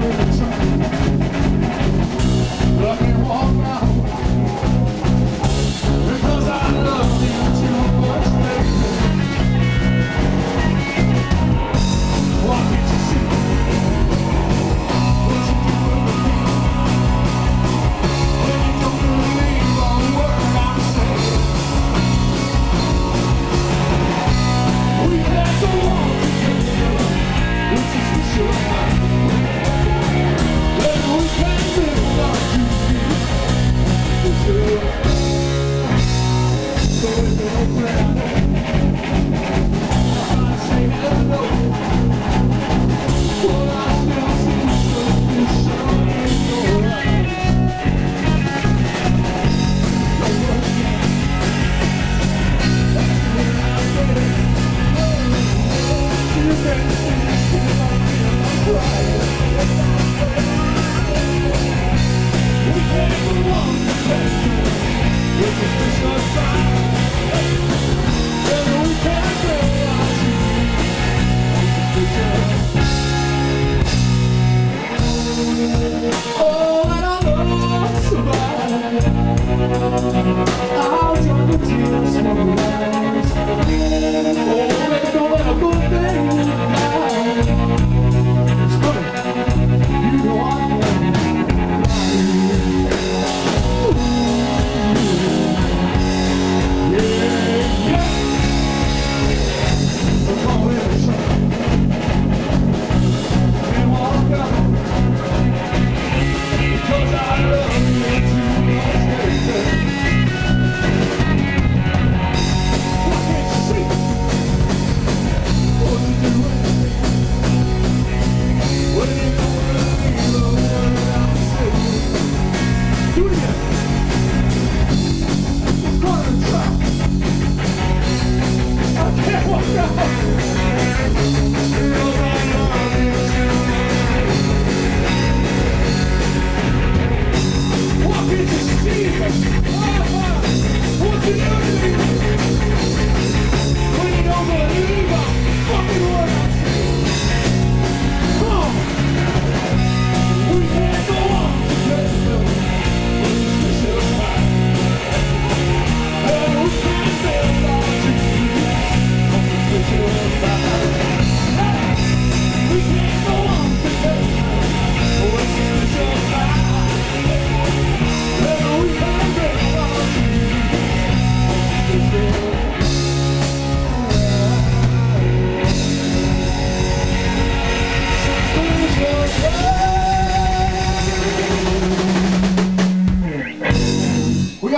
Thank you.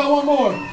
Got one more.